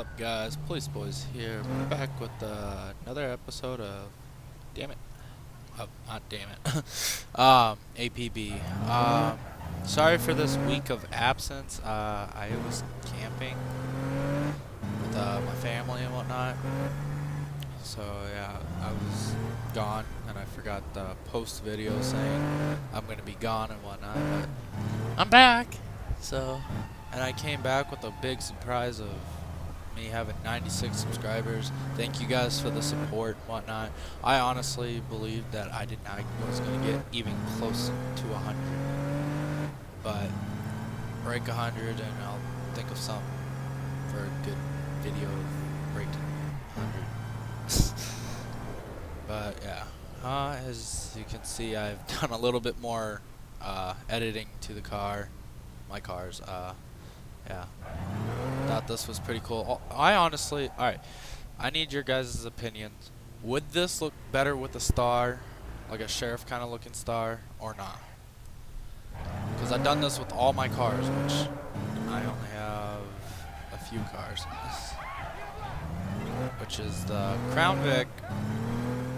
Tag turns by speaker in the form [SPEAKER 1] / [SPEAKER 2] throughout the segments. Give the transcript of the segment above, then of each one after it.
[SPEAKER 1] Up guys, Police Boys here, back with uh, another episode of, damn it, oh, not damn it, um, APB. Um, sorry for this week of absence, uh, I was camping with uh, my family and whatnot, so yeah, I was gone and I forgot the post video saying I'm going to be gone and whatnot, but I'm back, so, and I came back with a big surprise of me having 96 subscribers. Thank you guys for the support and whatnot. I honestly believed that I did not was going to get even close to 100. But break 100 and I'll think of something for a good video of breaking 100. but yeah, uh, as you can see I've done a little bit more uh, editing to the car, my cars. Uh, yeah thought this was pretty cool. I honestly, alright, I need your guys' opinions. Would this look better with a star, like a sheriff kind of looking star, or not? Because I've done this with all my cars, which I only have a few cars. Which is the Crown Vic,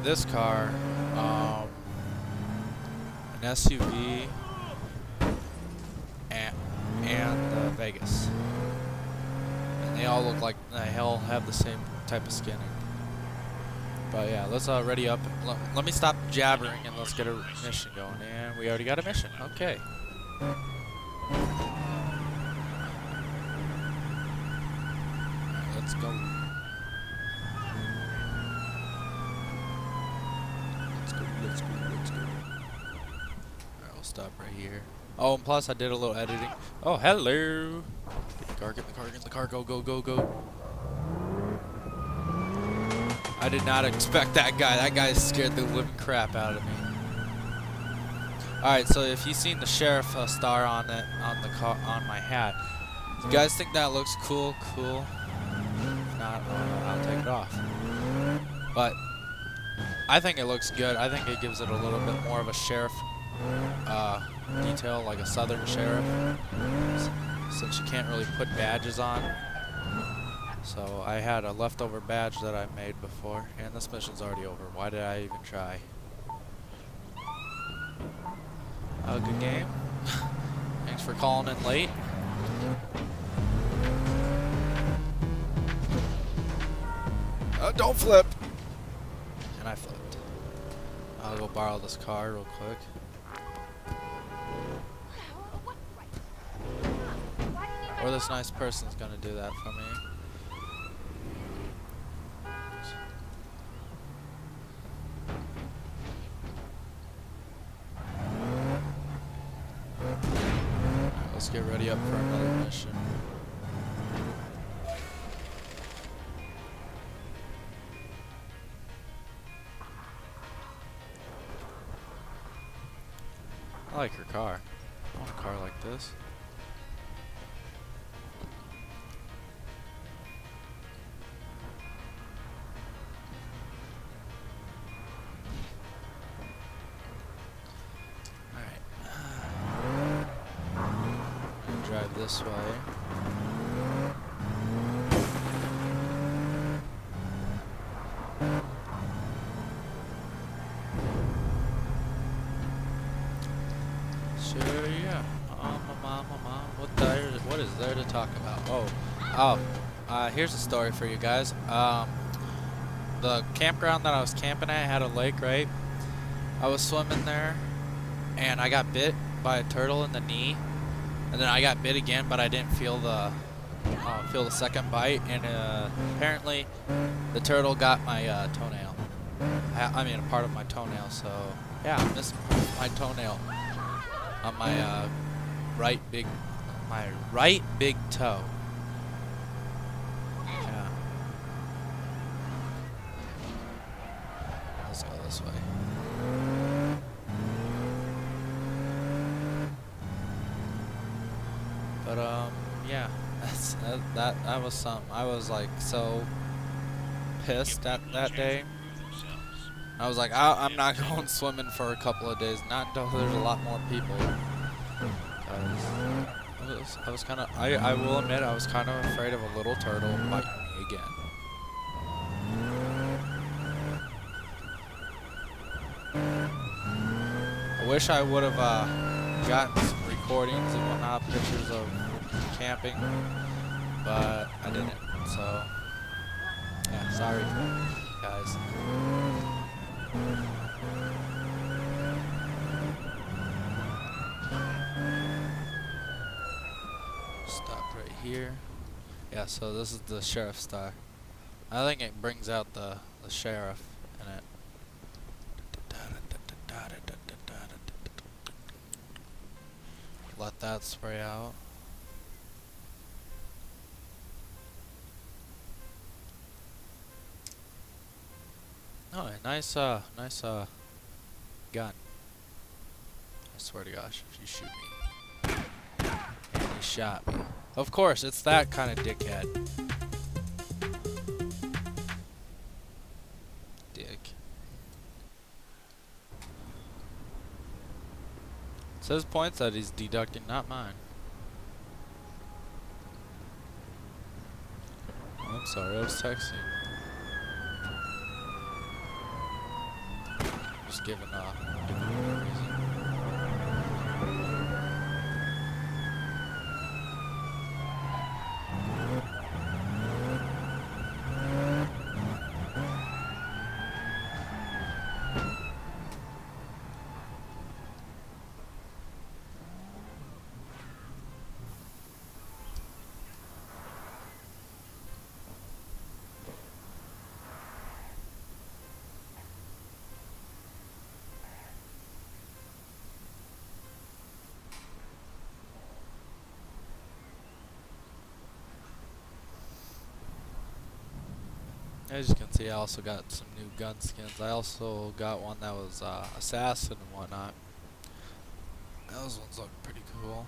[SPEAKER 1] this car, um, an SUV, and, and the Vegas. They all look like the hell have the same type of skinning. But yeah, let's uh, ready up. Let, let me stop jabbering and let's get a mission going. And we already got a mission. Okay. let's go. Let's go, let's go, let's go. Alright, we'll stop right here. Oh, and plus I did a little editing. Oh, hello! Car, get in the car, get in the car, go, go, go, go. I did not expect that guy. That guy scared the living crap out of me. Alright, so if you've seen the sheriff uh, star on it on the car on my hat, you guys think that looks cool? Cool. If not, uh, I'll take it off. But I think it looks good. I think it gives it a little bit more of a sheriff uh, detail, like a southern sheriff since you can't really put badges on. So I had a leftover badge that I made before, and this mission's already over. Why did I even try? A good game. Thanks for calling in late. Uh, don't flip! And I flipped. I'll go borrow this car real quick. Or this nice person's gonna do that for me. let's get ready up for another mission. I like her car. I want a car like this. Sure, yeah. Um, mom, mom, what there? What is there to talk about? Oh, oh. Uh, here's a story for you guys. Um, the campground that I was camping at had a lake, right? I was swimming there, and I got bit by a turtle in the knee and then I got bit again, but I didn't feel the uh, feel the second bite, and uh, apparently the turtle got my uh, toenail. I, I, mean, a part of my toenail. So yeah, I missed my toenail on my uh, right big my right big toe. Yeah. Let's go this way. But um, yeah, that's that, that that was some. I was like so pissed that that day. I was like, I, am not going swimming for a couple of days, not until there's a lot more people. I was, I was kind of, I, I will admit, I was kind of afraid of a little turtle biting me. again. I wish I would have uh, gotten some recordings and whatnot, pictures of camping, but I didn't. So, yeah, sorry, guys. Stop right here. Yeah, so this is the sheriff's star. I think it brings out the, the sheriff in it. Let that spray out. Oh, nice, uh, nice, uh, gun. I swear to gosh, if you shoot me. And he shot me. Of course, it's that kind of dickhead. Dick. It says points that he's deducting, not mine. I'm sorry, I was texting. Just giving, uh, As you can see, I also got some new gun skins. I also got one that was uh, assassin and whatnot. Those ones look pretty cool.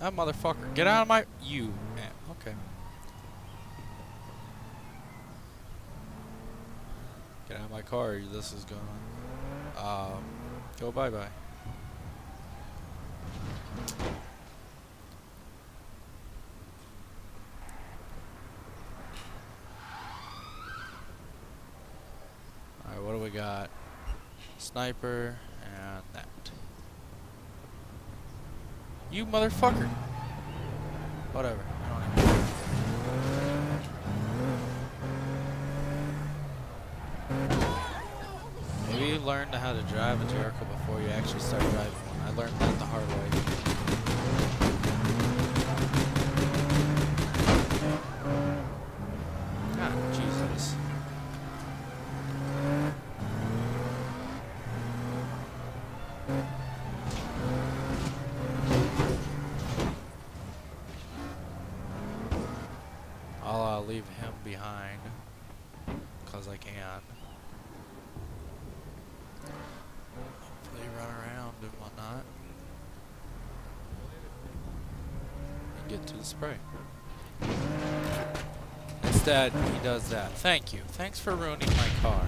[SPEAKER 1] That motherfucker, get out of my you man. Okay. Get out of my car. This is going. Um, go bye bye bye. Alright, what do we got? Sniper and that. You motherfucker! Whatever. Maybe you learned how to drive a Jericho before you actually start driving one. I learned that the hard way. God, Jesus. I'll uh, leave him behind because I can. Hopefully run around and whatnot. And get to the spray. Instead, he does that. Thank you. Thanks for ruining my car.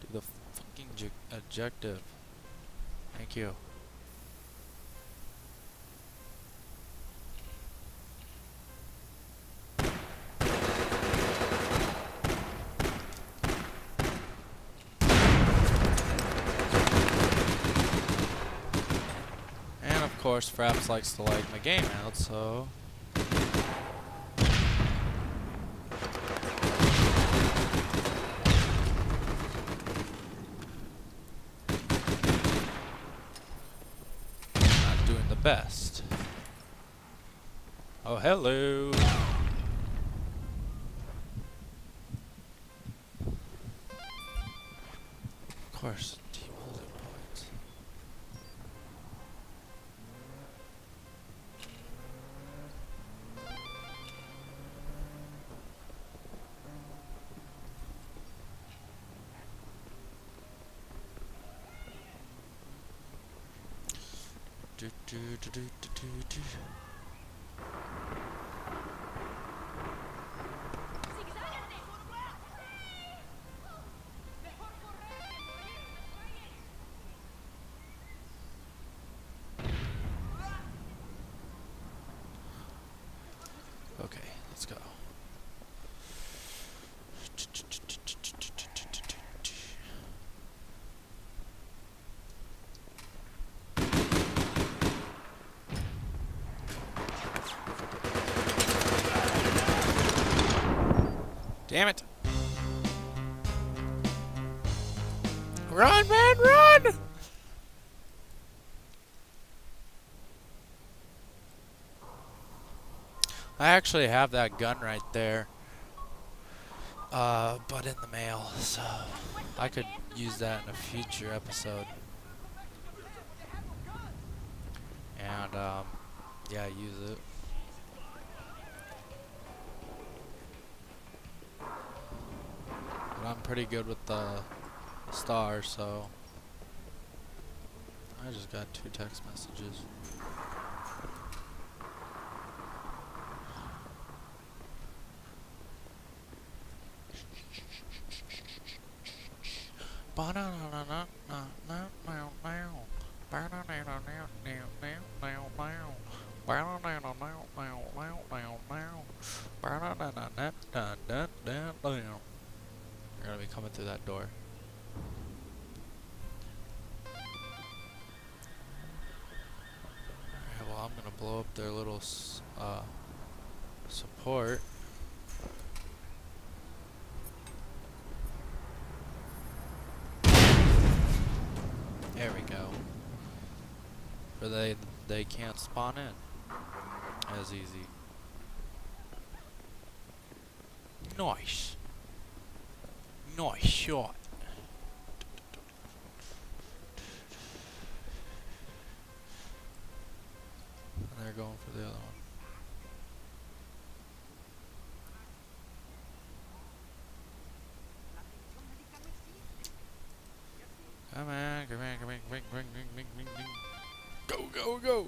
[SPEAKER 1] Do the fucking objective. Thank you. And of course, Fraps likes to light my game out, so not doing the best. Oh, hello. Of course, team holding points. Do, do, do, do, do, do, Damn it. Run, man, run! I actually have that gun right there. Uh, but in the mail, so I could use that in a future episode. And, um, yeah, use it. But I'm pretty good with the star, so I just got two text messages. They they can't spawn in as easy. Nice. Nice shot. They're going for the other one. Come on, come on, come on, come on, come on, come on, come on. Go, go, go!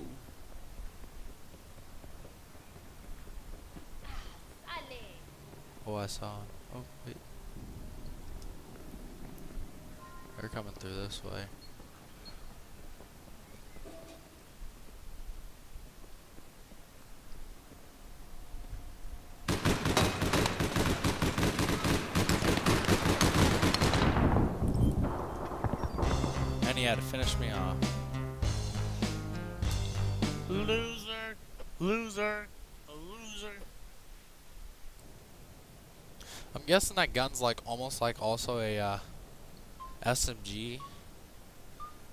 [SPEAKER 1] Oh, I saw him. Oh, wait. They're coming through this way. And he had to finish me off. Loser! A loser! I'm guessing that gun's like almost like also a uh, SMG,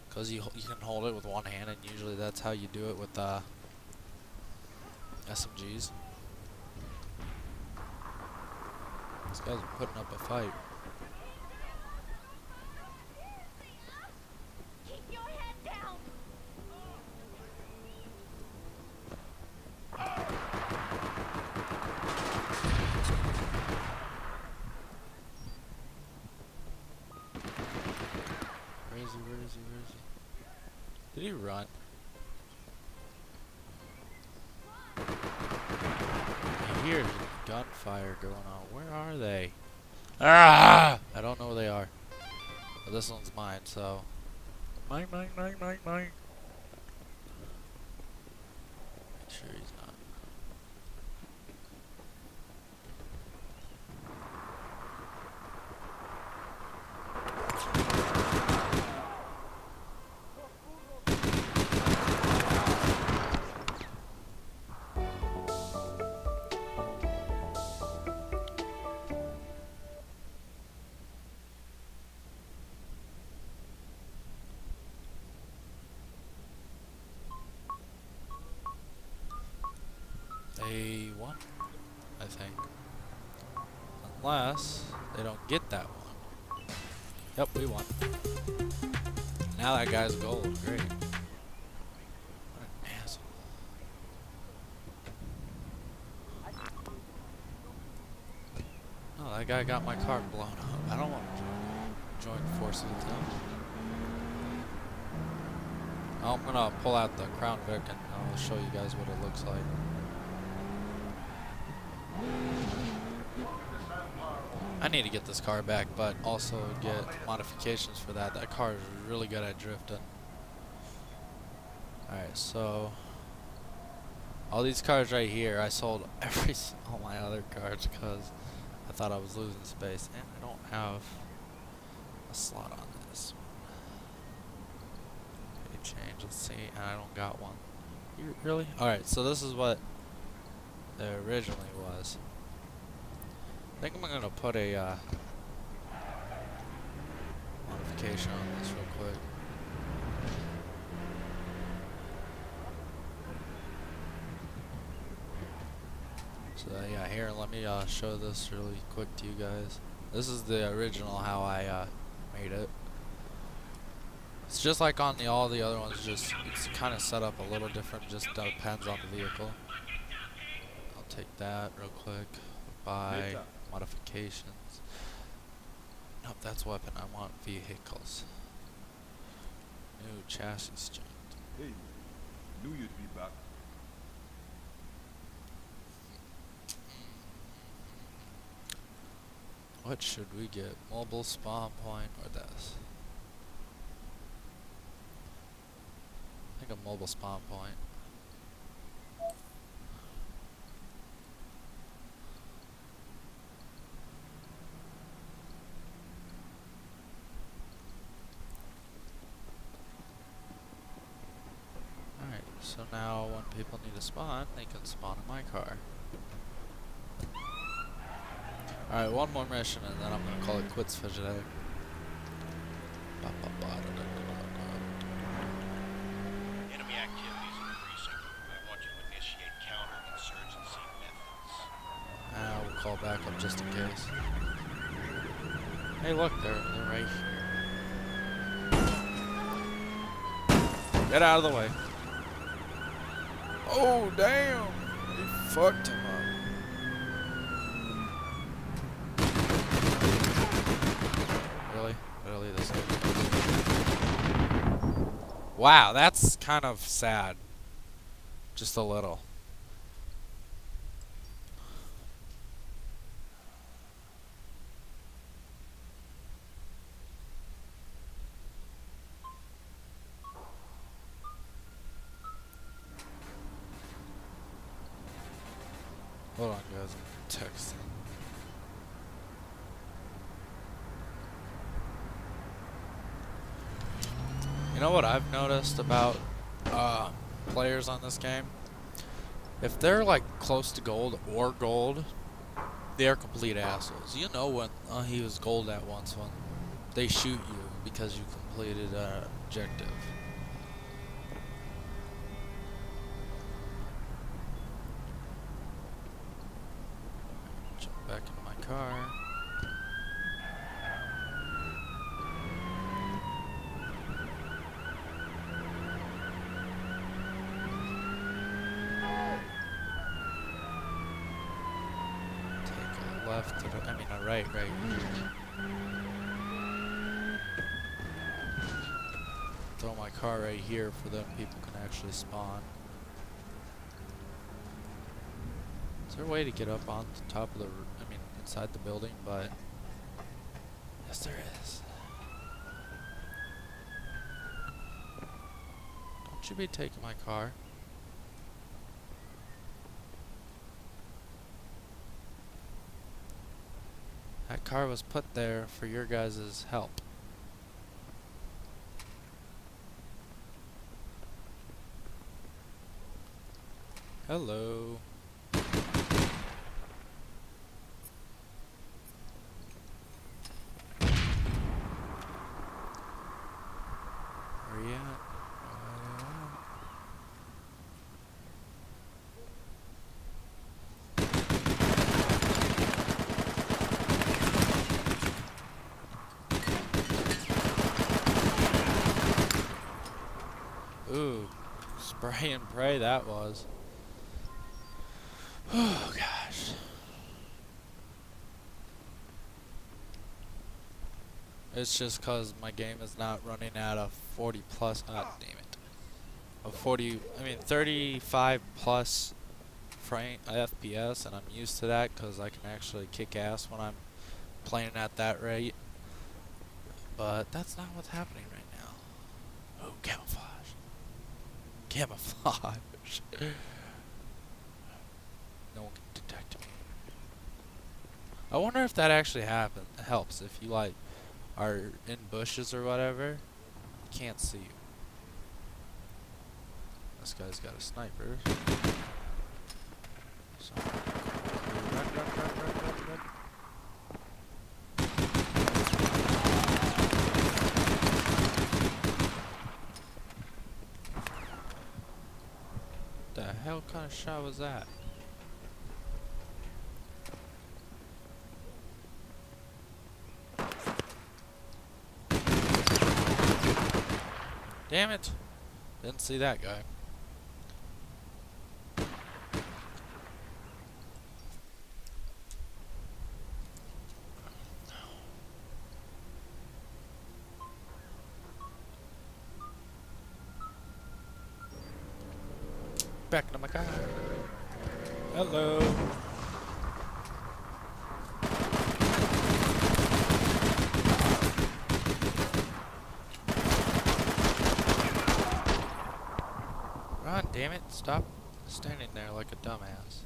[SPEAKER 1] cause you you can hold it with one hand, and usually that's how you do it with uh, SMGs. These guys putting up a fight. Is he? Where is he? Where is he? Did he run? I hear gunfire going on. Where are they? Ah! I don't know where they are. But this one's mine, so. Mine, mine, mine, mine, mine. one, I think. Unless they don't get that one. Yep, we won. Now that guy's gold. Great. Oh, that guy got my car blown up. I don't want to join forces with him. Oh, I'm gonna pull out the Crown Vic and I'll show you guys what it looks like. I need to get this car back, but also get modifications for that. That car is really good at drifting. Alright, so all these cars right here, I sold every all my other cars because I thought I was losing space, and I don't have a slot on this. Okay, change. Let's see, and I don't got one. Really? All right. So this is what there originally was. I think I'm gonna put a uh, modification on this real quick. So uh, yeah, here, let me uh, show this really quick to you guys. This is the original how I uh, made it. It's just like on the all the other ones, just it's kind of set up a little different, just depends on the vehicle. Take that real quick. Buy modifications. Nope, that's weapon. I want vehicles. New chassis change.
[SPEAKER 2] Hey, knew you'd be back.
[SPEAKER 1] What should we get? Mobile spawn point or this? I think a mobile spawn point. Alright, so now when people need to spawn, they can spawn in my car. Alright, one more mission and then I'm gonna call it quits for today.
[SPEAKER 3] Enemy activities in the precinct. I want you to initiate counterinsurgency methods.
[SPEAKER 1] Ah, we'll call back up just in case. Hey, look, they're they're right here. Get out of the way. Oh damn! He fucked him up. Really? Really this? Wow, that's kind of sad. Just a little. Hold on, guys. I'm texting. You know what I've noticed about uh, players on this game? If they're like close to gold or gold, they're complete assholes. You know when uh, he was gold at once when they shoot you because you completed an objective. Jump back into my car. Take a left I mean a right, right. Throw my car right here for then people can actually spawn. Is there a way to get up on the top of the, I mean inside the building, but yes there is. Don't you be taking my car? That car was put there for your guys' help. Hello. Where you at? Where you at? Ooh, spray and pray that was. Oh gosh. It's just cause my game is not running at a 40 plus, ah damn it. A 40, I mean 35 plus frame FPS and I'm used to that cause I can actually kick ass when I'm playing at that rate. But that's not what's happening right now. Oh, camouflage. Camouflage. no one can detect me. I wonder if that actually happen helps if you like are in bushes or whatever. Can't see you. This guy's got a sniper. So run, run, run, run, run, run. hell kind of shot was that? Damn it! Didn't see that guy. Back into my car. Hello. Run, damn it. Stop standing there like a dumbass.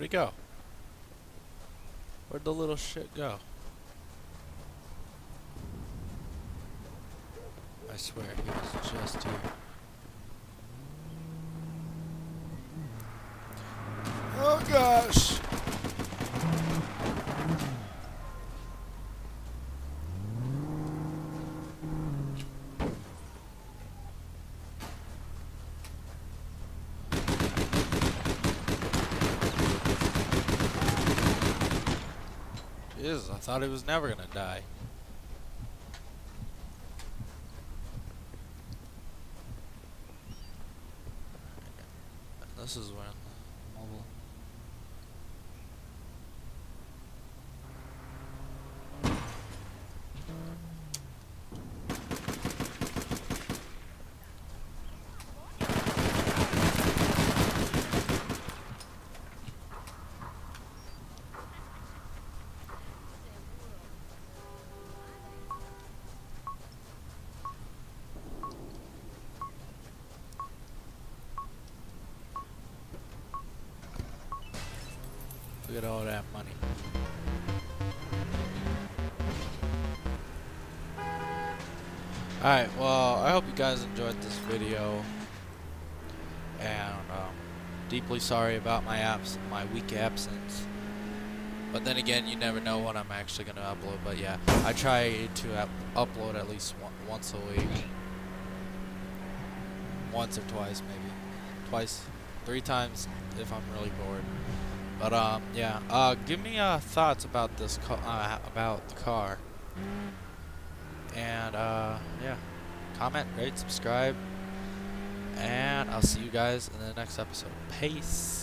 [SPEAKER 1] Where'd he go? Where'd the little shit go? I swear he was just here. Oh gosh! Jesus, I thought he was never gonna die. This is when mobile. Look all that money. Alright, well, I hope you guys enjoyed this video. And, um, deeply sorry about my abs my week absence. But then again, you never know when I'm actually going to upload. But yeah, I try to upload at least one once a week. Once or twice, maybe. Twice. Three times if I'm really bored. But um, yeah. Uh, give me uh thoughts about this uh, about the car. And uh, yeah. Comment, rate, subscribe, and I'll see you guys in the next episode. Peace.